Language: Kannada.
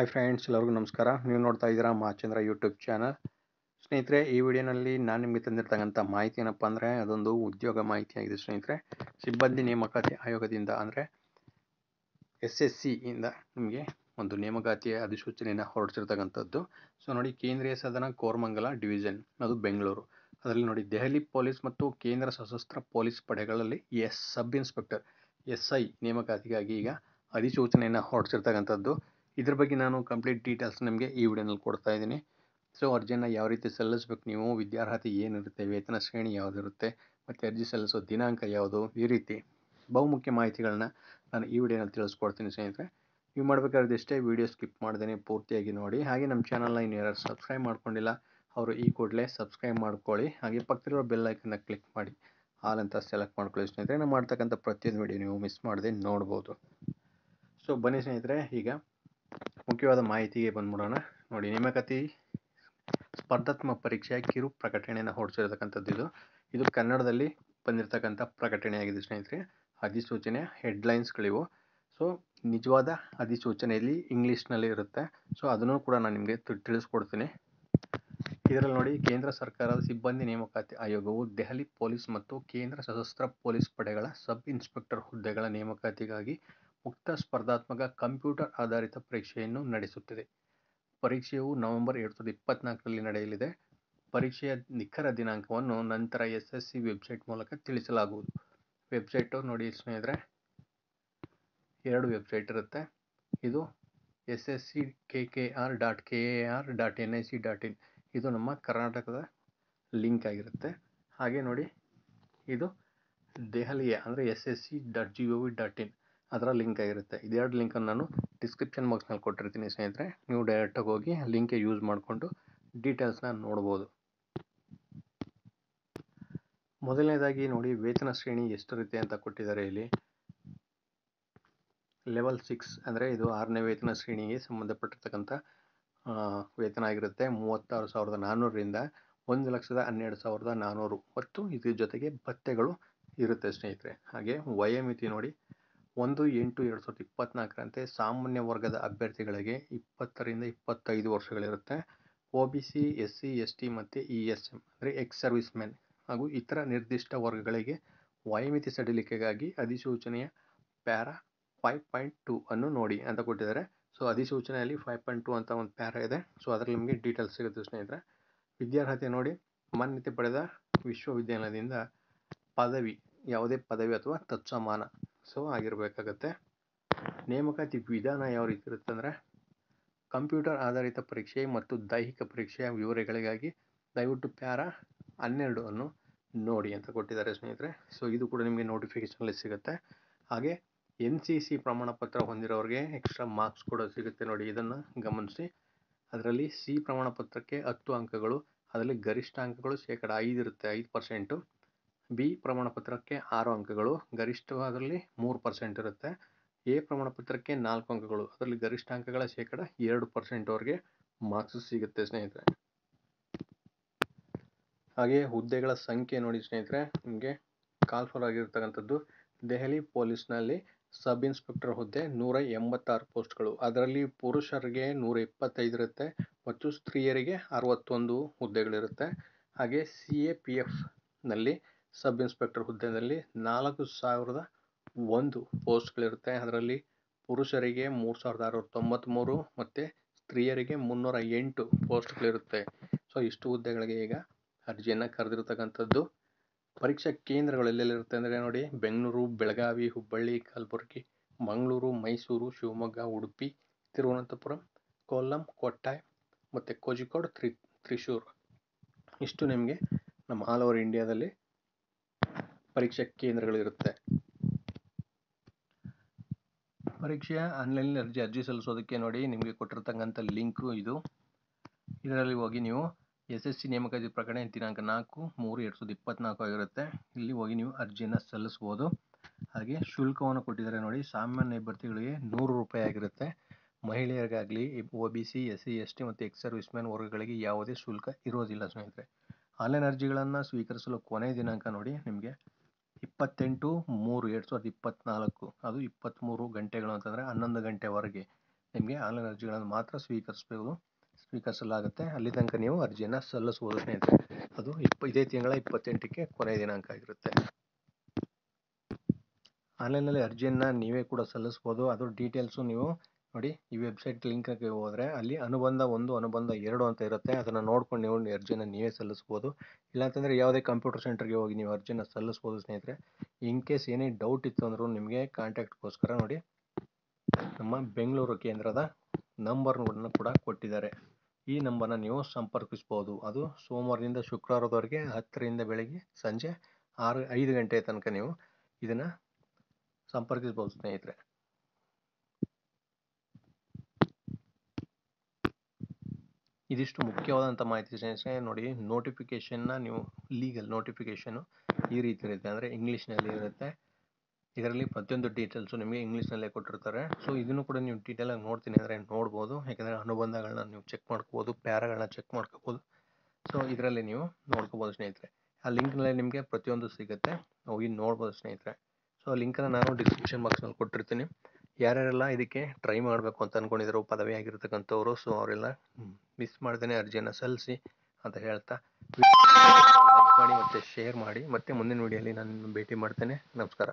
ಹಾಯ್ ಫ್ರೆಂಡ್ಸ್ ಎಲ್ಲರಿಗೂ ನಮಸ್ಕಾರ. ನೀವು ನೋಡ್ತಾ ಇದ್ದೀರಾ ಮಾಚಂದ್ರ ಯೂಟ್ಯೂಬ್ ಚಾನಲ್ ಸ್ನೇಹಿತರೆ, ಈ ವಿಡಿಯೋನಲ್ಲಿ ನಾನು ನಿಮಗೆ ತಂದಿರ್ತಕ್ಕಂಥ ಮಾಹಿತಿ ಏನಪ್ಪ ಅಂದರೆ, ಅದೊಂದು ಉದ್ಯೋಗ ಮಾಹಿತಿಯಾಗಿದೆ ಸ್ನೇಹಿತರೆ. ಸಿಬ್ಬಂದಿ ನೇಮಕಾತಿ ಆಯೋಗದಿಂದ ಅಂದರೆ ಎಸ್ ಎಸ್ ಸಿಯಿಂದ ನಿಮಗೆ ಒಂದು ನೇಮಕಾತಿಯ ಅಧಿಸೂಚನೆಯನ್ನು ಹೊರಡಿಸಿರ್ತಕ್ಕಂಥದ್ದು. ಸೊ ನೋಡಿ, ಕೇಂದ್ರೀಯ ಸದನ ಕೋರ್ಮಂಗಲ ಡಿವಿಷನ್ ಅದು ಬೆಂಗಳೂರು. ಅದರಲ್ಲಿ ನೋಡಿ, ದೆಹಲಿ ಪೊಲೀಸ್ ಮತ್ತು ಕೇಂದ್ರ ಸಶಸ್ತ್ರ police ಪಡೆಗಳಲ್ಲಿ S sub inspector S I ನೇಮಕಾತಿಗಾಗಿ ಈಗ ಅಧಿಸೂಚನೆಯನ್ನು ಹೊರಡಿಸಿರ್ತಕ್ಕಂಥದ್ದು. ಇದ್ರ ಬಗ್ಗೆ ನಾನು ಕಂಪ್ಲೀಟ್ ಡೀಟೇಲ್ಸ್ ನಿಮಗೆ ಈ ವಿಡಿಯೋನಲ್ಲಿ ಕೊಡ್ತಾ ಇದ್ದೀನಿ. ಸೊ ಅರ್ಜಿಯನ್ನು ಯಾವ ರೀತಿ ಸಲ್ಲಿಸ್ಬೇಕು ನೀವು, ವಿದ್ಯಾರ್ಹತೆ ಏನಿರುತ್ತೆ, ವೇತನ ಶ್ರೇಣಿ ಯಾವುದಿರುತ್ತೆ, ಮತ್ತು ಅರ್ಜಿ ಸಲ್ಲಿಸೋ ದಿನಾಂಕ ಯಾವುದು, ಈ ರೀತಿ ಬಹುಮುಖ್ಯ ಮಾಹಿತಿಗಳನ್ನ ನಾನು ಈ ವಿಡಿಯೋನಲ್ಲಿ ತಿಳಿಸ್ಕೊಡ್ತೀನಿ ಸ್ನೇಹಿತರೆ. ನೀವು ಮಾಡಬೇಕಾದ್ರೆ ಇಷ್ಟೇ, ವಿಡಿಯೋ ಸ್ಕಿಪ್ ಮಾಡ್ದೇನೆ ಪೂರ್ತಿಯಾಗಿ ನೋಡಿ. ಹಾಗೆ ನಮ್ಮ ಚಾನಲ್ನ ಇನ್ನು ಯಾರು ಸಬ್ಸ್ಕ್ರೈಬ್ ಮಾಡ್ಕೊಂಡಿಲ್ಲ, ಅವರು ಈ ಕೂಡಲೇ ಸಬ್ಸ್ಕ್ರೈಬ್ ಮಾಡ್ಕೊಳ್ಳಿ. ಹಾಗೆ ಪಕ್ಕದಲ್ಲಿರೋ ಬೆಲ್ ಐಕನ್ನ ಕ್ಲಿಕ್ ಮಾಡಿ. ಆಲ್ ಅಂತ ಸೆಲೆಕ್ಟ್ ಮಾಡ್ಕೊಳ್ಳಿ ಸ್ನೇಹಿತರೆ. ನಾನು ಮಾಡ್ತಕ್ಕಂಥ ಪ್ರತಿಯೊಂದು ವಿಡಿಯೋ ನೀವು ಮಿಸ್ ಮಾಡದೆ ನೋಡ್ಬೋದು. ಸೊ ಬನ್ನಿ ಸ್ನೇಹಿತರೆ, ಈಗ ಮುಖ್ಯವಾದ ಮಾಹಿತಿಗೆ ಬಂದ್ಬಿಡೋಣ. ನೋಡಿ ನೇಮಕಾತಿ ಸ್ಪರ್ಧಾತ್ಮಕ ಪರೀಕ್ಷೆಯ ಕಿರು ಪ್ರಕಟಣೆಯನ್ನು ಹೊರಡಿಸಿರ್ತಕ್ಕಂಥದ್ದು ಇದು. ಇದು ಕನ್ನಡದಲ್ಲಿ ಬಂದಿರತಕ್ಕಂಥ ಪ್ರಕಟಣೆಯಾಗಿದೆ ಸ್ನೇಹಿತರೆ. ಅಧಿಸೂಚನೆ ಹೆಡ್ಲೈನ್ಸ್ಗಳಿವು. ಸೊ, ನಿಜವಾದ ಅಧಿಸೂಚನೆಯಲ್ಲಿ ಇಂಗ್ಲೀಷ್ನಲ್ಲಿ ಇರುತ್ತೆ. ಸೊ, ಅದನ್ನು ಕೂಡ ನಾನು ನಿಮಗೆ ತಿಳಿಸ್ಕೊಡ್ತೀನಿ. ಇದರಲ್ಲಿ ನೋಡಿ, ಕೇಂದ್ರ ಸರ್ಕಾರದ ಸಿಬ್ಬಂದಿ ನೇಮಕಾತಿ ಆಯೋಗವು ದೆಹಲಿ ಪೊಲೀಸ್ ಮತ್ತು ಕೇಂದ್ರ ಸಶಸ್ತ್ರ ಪೊಲೀಸ್ ಪಡೆಗಳ ಸಬ್ ಇನ್ಸ್ಪೆಕ್ಟರ್ ಹುದ್ದೆಗಳ ನೇಮಕಾತಿಗಾಗಿ ಮುಕ್ತ ಸ್ಪರ್ಧಾತ್ಮಕ ಕಂಪ್ಯೂಟರ್ ಆಧಾರಿತ ಪರೀಕ್ಷೆಯನ್ನು ನಡೆಸುತ್ತಿದೆ. ಪರೀಕ್ಷೆಯು ನವೆಂಬರ್ ಎರಡು ಸಾವಿರದ ಇಪ್ಪತ್ನಾಲ್ಕರಲ್ಲಿ ನಡೆಯಲಿದೆ. ಪರೀಕ್ಷೆಯ ನಿಖರ ದಿನಾಂಕವನ್ನು ನಂತರ ಎಸ್ ಎಸ್ ಸಿ ವೆಬ್ಸೈಟ್ ಮೂಲಕ ತಿಳಿಸಲಾಗುವುದು. ವೆಬ್ಸೈಟು ನೋಡಿ ಸ್ನೇಹಿತರೆ, ಎರಡು ವೆಬ್ಸೈಟ್ ಇರುತ್ತೆ. ಇದು S S C K K R dot K A R dot N I C dot in. ಇದು ನಮ್ಮ ಕರ್ನಾಟಕದ ಲಿಂಕ್ ಆಗಿರುತ್ತೆ. ಹಾಗೆ ನೋಡಿ, ಇದು ದೆಹಲಿಯ ಅಂದರೆ S S C dot G O V dot in. ಅದರ ಲಿಂಕ್ ಆಗಿರುತ್ತೆ. ಇದೆರಡು ಲಿಂಕನ್ನು ನಾನು ಡಿಸ್ಕ್ರಿಪ್ಷನ್ ಬಾಕ್ಸ್ನಲ್ಲಿ ಕೊಟ್ಟಿರ್ತೀನಿ ಸ್ನೇಹಿತರೆ. ನೀವು ಡೈರೆಕ್ಟಾಗಿ ಹೋಗಿ ಲಿಂಕೆ ಯೂಸ್ ಮಾಡಿಕೊಂಡು ಡೀಟೇಲ್ಸ್ನ ನೋಡ್ಬೋದು. ಮೊದಲನೇದಾಗಿ ನೋಡಿ ವೇತನ ಶ್ರೇಣಿ ಎಷ್ಟಿರುತ್ತೆ ಅಂತ ಕೊಟ್ಟಿದ್ದಾರೆ ಇಲ್ಲಿ. ಲೆವೆಲ್ ಸಿಕ್ಸ್ ಅಂದರೆ ಇದು ಆರನೇ ವೇತನ ಶ್ರೇಣಿಗೆ ಸಂಬಂಧಪಟ್ಟಿರ್ತಕ್ಕಂಥ ವೇತನ ಆಗಿರುತ್ತೆ. ಮೂವತ್ತಾರು ಸಾವಿರದ ನಾನ್ನೂರರಿಂದ ಒಂದು ಲಕ್ಷದ ಹನ್ನೆರಡು ಸಾವಿರದ ನಾನ್ನೂರು ಮತ್ತು ಇದ್ರ ಜೊತೆಗೆ ಭತ್ಯೆಗಳು ಇರುತ್ತೆ ಸ್ನೇಹಿತರೆ. ಹಾಗೆ ವಯೋಮಿತಿ ನೋಡಿ ಒಂದು ಎಂಟು ಎರಡು ಸಾವಿರದ ಇಪ್ಪತ್ನಾಲ್ಕರಂತೆ ಸಾಮಾನ್ಯ ವರ್ಗದ ಅಭ್ಯರ್ಥಿಗಳಿಗೆ ಇಪ್ಪತ್ತರಿಂದ ಇಪ್ಪತ್ತೈದು ವರ್ಷಗಳಿರುತ್ತೆ. O B C, S C, S T ಮತ್ತು ಇ ಎಸ್ ಎಂ ಅಂದರೆ ಎಕ್ಸ್ ಸರ್ವಿಸ್ ಮೆನ್ ಹಾಗೂ ಇತರ ನಿರ್ದಿಷ್ಟ ವರ್ಗಗಳಿಗೆ ವಯೋಮಿತಿ ಸಡಿಲಿಕೆಗಾಗಿ ಅಧಿಸೂಚನೆಯ ಪ್ಯಾರಾ ಫೈವ್ ಪಾಯಿಂಟ್ ಟು ಅನ್ನು ನೋಡಿ ಅಂತ ಕೊಟ್ಟಿದ್ದಾರೆ. ಸೊ, ಅಧಿಸೂಚನೆಯಲ್ಲಿ ಫೈವ್ ಪಾಯಿಂಟ್ ಟು ಅಂತ ಒಂದು ಪ್ಯಾರಾ ಇದೆ. ಸೊ, ಅದರಲ್ಲಿ ನಿಮಗೆ ಡೀಟೇಲ್ಸ್ ಸಿಗುತ್ತೆ ಸ್ನೇಹಿತರೆ. ವಿದ್ಯಾರ್ಹತೆ ನೋಡಿ, ಮಾನ್ಯತೆ ಪಡೆದ ವಿಶ್ವವಿದ್ಯಾಲಯದಿಂದ ಪದವಿ, ಯಾವುದೇ ಪದವಿ ಅಥವಾ ತತ್ಸಮಾನ ಸೊ ಆಗಿರಬೇಕಾಗತ್ತೆ. ನೇಮಕಾತಿ ವಿಧಾನ ಯಾವ ರೀತಿ ಇರುತ್ತೆ ಅಂದರೆ ಕಂಪ್ಯೂಟರ್ ಆಧಾರಿತ ಪರೀಕ್ಷೆ ಮತ್ತು ದೈಹಿಕ ಪರೀಕ್ಷೆಯ ವಿವರಗಳಿಗಾಗಿ ದಯವಿಟ್ಟು ಪ್ಯಾರಾ ಹನ್ನೆರಡು ಅನ್ನು ನೋಡಿ ಅಂತ ಕೊಟ್ಟಿದ್ದಾರೆ ಸ್ನೇಹಿತರೆ. ಸೊ ಇದು ಕೂಡ ನಿಮಗೆ ನೋಟಿಫಿಕೇಷನಲ್ಲಿ ಸಿಗುತ್ತೆ. ಹಾಗೆ ಎನ್ ಸಿ ಸಿ ಪ್ರಮಾಣ ಪತ್ರ ಹೊಂದಿರೋರಿಗೆ ಎಕ್ಸ್ಟ್ರಾ ಮಾರ್ಕ್ಸ್ ಕೂಡ ಸಿಗುತ್ತೆ ನೋಡಿ. ಇದನ್ನು ಗಮನಿಸಿ. ಅದರಲ್ಲಿ ಸಿ ಪ್ರಮಾಣ ಪತ್ರಕ್ಕೆ ಹತ್ತು ಅಂಕಗಳು, ಅದರಲ್ಲಿ ಗರಿಷ್ಠ ಅಂಕಗಳು ಶೇಕಡ ಐದು ಇರುತ್ತೆ, ಐದು ಪರ್ಸೆಂಟು ಬಿ ಪ್ರಮಾಣ ಪತ್ರಕ್ಕೆ ಆರು ಅಂಕಗಳು ಗರಿಷ್ಠವಾದಲ್ಲಿ ಮೂರು ಪರ್ಸೆಂಟ್ ಇರುತ್ತೆ. ಎ ಪ್ರಮಾಣ ಪತ್ರಕ್ಕೆ ನಾಲ್ಕು ಅಂಕಗಳು, ಅದರಲ್ಲಿ ಗರಿಷ್ಠ ಅಂಕಗಳ ಶೇಕಡ ಎರಡು ಪರ್ಸೆಂಟ್ವರೆಗೆ ಮಾರ್ಕ್ಸ್ ಸಿಗುತ್ತೆ ಸ್ನೇಹಿತರೆ. ಹಾಗೆ ಹುದ್ದೆಗಳ ಸಂಖ್ಯೆ ನೋಡಿ ಸ್ನೇಹಿತರೆ, ನಿಮಗೆ ಕಾಲ್ಫರ್ ಆಗಿರ್ತಕ್ಕಂಥದ್ದು. ದೆಹಲಿ ಪೊಲೀಸ್ನಲ್ಲಿ ಸಬ್ ಇನ್ಸ್ಪೆಕ್ಟರ್ ಹುದ್ದೆ ನೂರ ಎಂಬತ್ತಾರು ಪೋಸ್ಟ್ಗಳು, ಅದರಲ್ಲಿ ಪುರುಷರಿಗೆ ನೂರ ಇಪ್ಪತ್ತೈದು ಇರುತ್ತೆ, ಮತ್ತು ಸ್ತ್ರೀಯರಿಗೆ ಅರವತ್ತೊಂದು ಹುದ್ದೆಗಳಿರುತ್ತೆ. ಹಾಗೆ ಸಿ ಎ ಪಿ ಎಫ್ನಲ್ಲಿ ಸಬ್ ಇನ್ಸ್ಪೆಕ್ಟರ್ ಹುದ್ದೆಯಲ್ಲಿ ನಾಲ್ಕು ಸಾವಿರದ ಒಂದು ಪೋಸ್ಟ್ಗಳಿರುತ್ತೆ. ಅದರಲ್ಲಿ ಪುರುಷರಿಗೆ ಮೂರು ಸಾವಿರದ ಆರುನೂರ ತೊಂಬತ್ತ್ಮೂರು ಮತ್ತು ಸ್ತ್ರೀಯರಿಗೆ ಮುನ್ನೂರ ಎಂಟು ಪೋಸ್ಟ್ಗಳಿರುತ್ತೆ. ಸೊ, ಇಷ್ಟು ಹುದ್ದೆಗಳಿಗೆ ಈಗ ಅರ್ಜಿಯನ್ನು ಕರೆದಿರ್ತಕ್ಕಂಥದ್ದು. ಪರೀಕ್ಷಾ ಕೇಂದ್ರಗಳು ಎಲ್ಲೆಲ್ಲಿರುತ್ತೆ ಅಂದರೆ ನೋಡಿ, ಬೆಂಗಳೂರು, ಬೆಳಗಾವಿ, ಹುಬ್ಬಳ್ಳಿ, ಕಲಬುರಗಿ, ಮಂಗಳೂರು, ಮೈಸೂರು, ಶಿವಮೊಗ್ಗ, ಉಡುಪಿ, ತಿರುವನಂತಪುರಂ, ಕೊಲ್ಲಂ, ಕೊಟ್ಟಾಯ್ ಮತ್ತು ಕೋಜಿಕೋಡ್, ತ್ರಿ, ತ್ರಿಶೂರ್. ಇಷ್ಟು ನಿಮಗೆ ನಮ್ಮ ಆಲ್ ಓವರ್ ಇಂಡಿಯಾದಲ್ಲಿ ಪರೀಕ್ಷಾ ಕೇಂದ್ರಗಳಿರುತ್ತೆ. ಪರೀಕ್ಷೆಯ ಆನ್ಲೈನ್ ಅರ್ಜಿ ಅರ್ಜಿ ಸಲ್ಲಿಸೋದಕ್ಕೆ ನೋಡಿ ನಿಮಗೆ ಕೊಟ್ಟಿರ್ತಕ್ಕಂಥ ಲಿಂಕು ಇದು. ಇದರಲ್ಲಿ ಹೋಗಿ ನೀವು ಎಸ್ ಎಸ್ ಸಿ ನೇಮಕಾತಿ ಪ್ರಕಟಣೆ ದಿನಾಂಕ ನಾಲ್ಕು ಮೂರು ಎರಡು ಸಾವಿರದ ಇಪ್ಪತ್ನಾಲ್ಕು ಆಗಿರುತ್ತೆ. ಇಲ್ಲಿ ಹೋಗಿ ನೀವು ಅರ್ಜಿಯನ್ನು ಸಲ್ಲಿಸ್ಬೋದು ಹಾಗೆ ಶುಲ್ಕವನ್ನು ಕೊಟ್ಟಿದ್ದಾರೆ ನೋಡಿ, ಸಾಮಾನ್ಯ ಅಭ್ಯರ್ಥಿಗಳಿಗೆ ನೂರು ರೂಪಾಯಿ ಆಗಿರುತ್ತೆ. ಮಹಿಳೆಯರಿಗಾಗಲಿ, O B C, S C, S T ಮತ್ತು ಎಕ್ಸ್ ಸರ್ವಿಸ್ ಮ್ಯಾನ್ ವರ್ಗಗಳಿಗೆ ಯಾವುದೇ ಶುಲ್ಕ ಇರೋದಿಲ್ಲ ಸ್ನೇಹಿತರೆ. ಆನ್ಲೈನ್ ಅರ್ಜಿಗಳನ್ನು ಸ್ವೀಕರಿಸಲು ಕೊನೆಯ ದಿನಾಂಕ ನೋಡಿ ನಿಮಗೆ ಇಪ್ಪತ್ತೆಂಟು, ಮೂರು, ಎರಡು ಸಾವಿರದ ಇಪ್ಪತ್ತ್ನಾಲ್ಕು ಅದು ಇಪ್ಪತ್ತ್ಮೂರು ಗಂಟೆಗಳು ಅಂತಂದರೆ ಹನ್ನೊಂದು ಗಂಟೆವರೆಗೆ. ನಿಮಗೆ ಆನ್ಲೈನ್ ಅರ್ಜಿಗಳನ್ನು ಮಾತ್ರ ಸ್ವೀಕರಿಸಬೇಕು, ಸ್ವೀಕರಿಸಲಾಗುತ್ತೆ. ಅಲ್ಲಿ ತನಕ ನೀವು ಅರ್ಜಿಯನ್ನು ಸಲ್ಲಿಸ್ಬೋದು ಸ್ನೇಹಿತರೆ. ಅದು ಇಪ್ಪ, ಇದೇ ತಿಂಗಳ ಇಪ್ಪತ್ತೆಂಟಕ್ಕೆ ಕೊನೆಯ ದಿನಾಂಕ ಆಗಿರುತ್ತೆ. ಆನ್ಲೈನಲ್ಲಿ ಅರ್ಜಿಯನ್ನು ನೀವೇ ಕೂಡ ಸಲ್ಲಿಸ್ಬೋದು. ಅದು ಡೀಟೇಲ್ಸು ನೀವು ನೋಡಿ ಈ ವೆಬ್ಸೈಟ್ ಲಿಂಕ್ಗೆ ಹೋದರೆ ಅಲ್ಲಿ ಅನುಬಂಧ ಒಂದು, ಅನುಬಂಧ ಎರಡು ಅಂತ ಇರುತ್ತೆ. ಅದನ್ನು ನೋಡ್ಕೊಂಡು ನೀವು ಅರ್ಜಿನ ನೀವೇ ಸಲ್ಲಿಸ್ಬೋದು. ಇಲ್ಲಾಂತಂದರೆ ಯಾವುದೇ ಕಂಪ್ಯೂಟರ್ ಸೆಂಟರ್ಗೆ ಹೋಗಿ ನೀವು ಅರ್ಜಿನ ಸಲ್ಲಿಸ್ಬೋದು ಸ್ನೇಹಿತರೆ. ಇನ್ ಕೇಸ್ ಏನೇ ಡೌಟ್ ಇತ್ತು ಅಂದರೂ ನಿಮಗೆ ಕಾಂಟ್ಯಾಕ್ಟ್ಗೋಸ್ಕರ ನೋಡಿ ನಮ್ಮ ಬೆಂಗಳೂರು ಕೇಂದ್ರದ ನಂಬರ್ಗಳನ್ನು ಕೂಡ ಕೊಟ್ಟಿದ್ದಾರೆ. ಈ ನಂಬರ್ನ ನೀವು ಸಂಪರ್ಕಿಸ್ಬೋದು. ಅದು ಸೋಮವಾರದಿಂದ ಶುಕ್ರವಾರದವರೆಗೆ ಹತ್ತರಿಂದ ಬೆಳಗ್ಗೆ ಸಂಜೆ ಆರು, ಐದು ಗಂಟೆ ತನಕ ನೀವು ಇದನ್ನು ಸಂಪರ್ಕಿಸ್ಬೋದು ಸ್ನೇಹಿತರೆ. ಇದಿಷ್ಟು ಮುಖ್ಯವಾದಂಥ ಮಾಹಿತಿ ಸ್ನೇಹಿತರೆ ನೋಡಿ ನೋಟಿಫಿಕೇಷನ್ನ ನೀವು ಲೀಗಲ್ ನೋಟಿಫಿಕೇಷನು ಈ ರೀತಿ ಇರುತ್ತೆ. ಅಂದರೆ ಇಂಗ್ಲೀಷ್ನಲ್ಲಿ ಇರುತ್ತೆ. ಇದರಲ್ಲಿ ಪ್ರತಿಯೊಂದು ಡೀಟೇಲ್ಸು ನಿಮಗೆ ಇಂಗ್ಲೀಷ್ನಲ್ಲೇ ಕೊಟ್ಟಿರ್ತಾರೆ. ಸೊ ಇದನ್ನು ಕೂಡ ನೀವು ಡೀಟೇಲಾಗಿ ನೋಡ್ತೀನಿ ಅಂದರೆ ನೋಡ್ಬೋದು. ಯಾಕಂದರೆ ಅನುಬಂಧಗಳನ್ನ ನೀವು ಚೆಕ್ ಮಾಡ್ಕೋಬೋದು, ಪ್ಯಾರಾಗಳನ್ನ ಚೆಕ್ ಮಾಡ್ಕೋಬೋದು. ಸೊ ಇದರಲ್ಲಿ ನೀವು ನೋಡ್ಕೋಬೋದು ಸ್ನೇಹಿತರೆ. ಆ ಲಿಂಕ್ನಲ್ಲಿ ನಿಮಗೆ ಪ್ರತಿಯೊಂದು ಸಿಗುತ್ತೆ. ಹೋಗಿ ನೋಡ್ಬೋದು ಸ್ನೇಹಿತರೆ. ಸೊ ಲಿಂಕನ್ನು ನಾನು ಡಿಸ್ಕ್ರಿಪ್ಷನ್ ಬಾಕ್ಸ್ನಲ್ಲಿ ಕೊಟ್ಟಿರ್ತೀನಿ. ಯಾರ್ಯಾರೆಲ್ಲ ಇದಕ್ಕೆ ಟ್ರೈ ಮಾಡಬೇಕು ಅಂತ ಅಂದ್ಕೊಂಡಿದ್ರು ಪದವಿ ಆಗಿರ್ತಕ್ಕಂಥವ್ರು ಸೊ ಅವರೆಲ್ಲ ಮಿಸ್ ಮಾಡ್ದೇ ಅರ್ಜಿಯನ್ನು ಸಲ್ಲಿಸಿ ಅಂತ ಹೇಳ್ತಾ ಲೈಕ್ ಮಾಡಿ ಮತ್ತು ಶೇರ್ ಮಾಡಿ. ಮತ್ತೆ ಮುಂದಿನ ವಿಡಿಯೋಲಿ ನಾನು ಭೇಟಿ ಮಾಡ್ತೇನೆ. ನಮಸ್ಕಾರ.